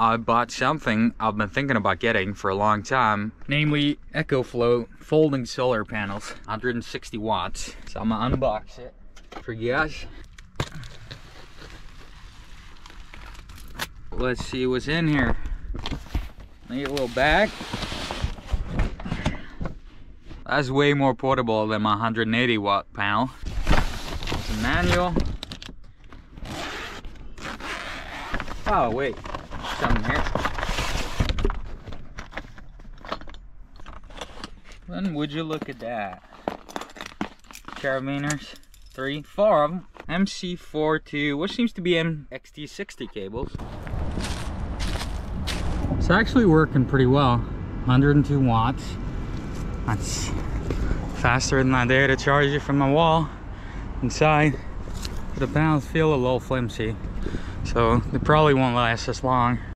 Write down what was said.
I bought something I've been thinking about getting for a long time, namely EcoFlow folding solar panels, 160 watts. So I'm gonna unbox it for you guys. Let's see what's in here. Neat little bag. That's way more portable than my 180 watt panel. There's a manual. Oh wait, something here. Then would you look at that? Carabiners, three, four of them. MC42, which seems to be MXT60 cables. It's actually working pretty well. 102 watts. That's faster than I dare to charge it from the wall inside. The panels feel a little flimsy, so they probably won't last as long.